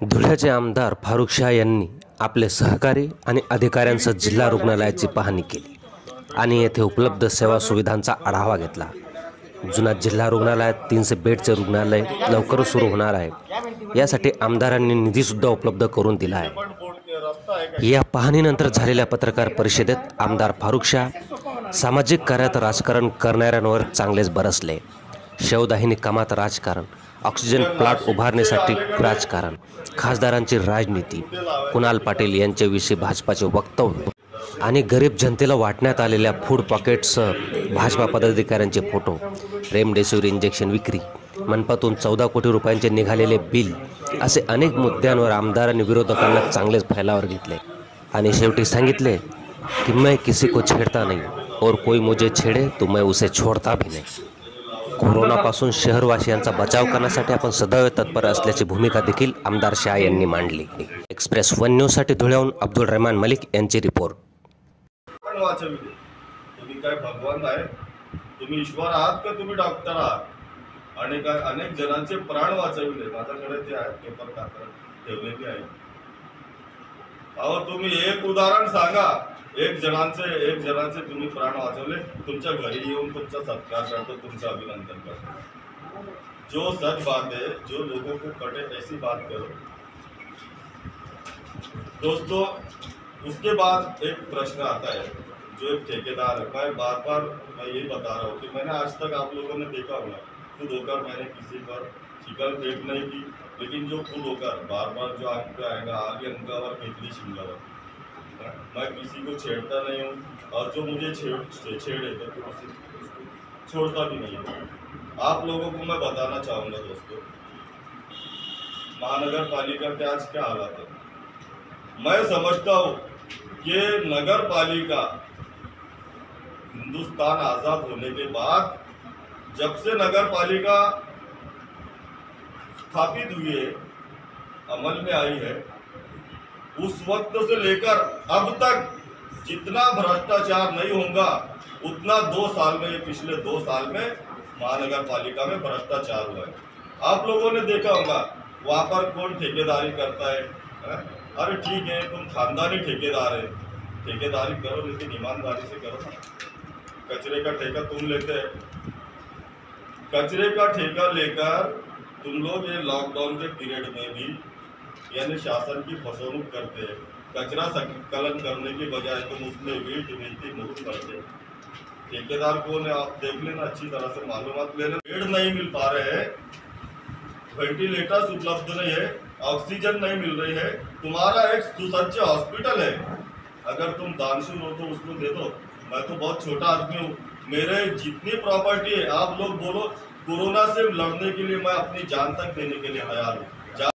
धुळ्याचे आमदार फारुख शाह यांनी आपले सहकारी आणि अधिकाऱ्यांसह जिल्हा रुग्णालयाची पाहणी केली आणि येथे उपलब्ध सेवा सुविधांचा आढावा घेतला. जुना जिल्हा रुग्णालयात तीनशे बेडचे रुग्णालय लवकर सुरू होणार आहे. यासाठी आमदारांनी निधीसुद्धा उपलब्ध करून दिला आहे. या पाहणीनंतर झालेल्या पत्रकार परिषदेत आमदार फारुख शाह सामाजिक कार्यात राजकारण करणाऱ्यांवर चांगलेच बरसले. शवदाहिनी कामात राजकारण ऑक्सिजन प्लांट उभारण्यासाठी राजकारण खासदारांची राजनीती कुणाल पाटील यांच्याविषयी भाजपाचे वक्तव्य आणि गरीब जनतेला वाटण्यात आलेल्या फूड पॉकेट्ससह भाजपा पदाधिकाऱ्यांचे फोटो रेमडेसिवीर इंजेक्शन विक्री मनपातून चौदा कोटी रुपयांचे निघालेले बिल असे अनेक मुद्द्यांवर आमदारांनी विरोधकांना चांगलेच फैलावर घेतले. आणि शेवटी सांगितले की मैं किसी को छेडता नाही और कोई मुझे छेडे तो मैं उसे छोडता भी नाही. कोरोनापासून शहरवासियांचा बचाव करण्यासाठी आपण सदैव तत्पर असल्याची भूमिका देखील आमदार शाह यांनी मांडली. एक्सप्रेस वन न्यूजसाठी धुळ्याहून अब्दुल रहमान मलिक यांची रिपोर्ट. तुम्ही काय भगवान आहे? तुम्ही ईश्वर आहात का तुम्ही डॉक्टर आहात? आणि काय अनेक जणांचे प्राण वाचविले. माझ्याकडे ते आहेत. पेपर कागद ठेवलेले आहे अहो तुम्ही एक उदाहरण सांगा. एक जणांचे एक जणांचे तुम्ही प्राण वाचवले, तुमच्या घरी येऊन तुमचा सत्कार करतो, तुमचं अभिनंदन करतो. जो सच बात है, जो लोगों को कटे, ऐसी बात करो. दोस्तों, उसके बाद एक प्रश्न आता है, जो एक ठेकेदार है। मैं बार बार मैं यही बता रहा हूँ कि मैंने आज तक आप लोगों ने देखा होगा, खुद होकर मैंने किसी पर शिकल फेक नहीं की, लेकिन जो खुद होकर बार बार जो आग आएगा, आगे अंगावर घेतली शिंगावर। मैं किसी को छेड़ता नहीं हूँ और जो मुझे छेड़ छेड़े तो फिर उसे छोड़ता भी नहीं हूँ। आप लोगों को मैं बताना चाहूँगा दोस्तों महानगर पालिका के आज क्या हालात है? मैं समझता हूँ कि नगर पालिका हिंदुस्तान आज़ाद होने के बाद जब से नगर पालिका स्थापित हुई है, अमल में आई है उस वक्त से लेकर अब तक जितना भ्रष्टाचार नहीं होगा उतना दो साल में ये पिछले दो साल में महानगर पालिका में भ्रष्टाचार हुआ है। आप लोगों ने देखा होगा वहाँ पर कौन ठेकेदारी करता है, है? अरे ठीक है तुम खानदानी ठेकेदार है। ठेकेदारी करो लेकिन ईमानदारी से करो ना। कचरे का ठेका तुम लेते हैं। कचरे का ठेका लेकर तुम लोग ये लॉकडाउन के पीरियड में भी यानी शासन की फसवणूक करते हैं। कचरा संकलन करने की बजाय तुम उसमें वीट मिट्टी मुक्त करते ठेकेदार कौन है आप देख लेना अच्छी तरह से मालूम लेना बेड नहीं मिल पा रहे हैं। वेंटिलेटर्स उपलब्ध नहीं है, ऑक्सीजन नहीं मिल रही है। तुम्हारा एक सुसज्ज हॉस्पिटल है। अगर तुम दानशूर हो तो उसको दे दो। मैं तो बहुत छोटा आदमी हूँ। मेरे जितनी प्रॉपर्टी है, आप लोग बोलो, कोरोना से लड़ने के लिए मैं अपनी जान तक देने के लिए तैयार हूँ।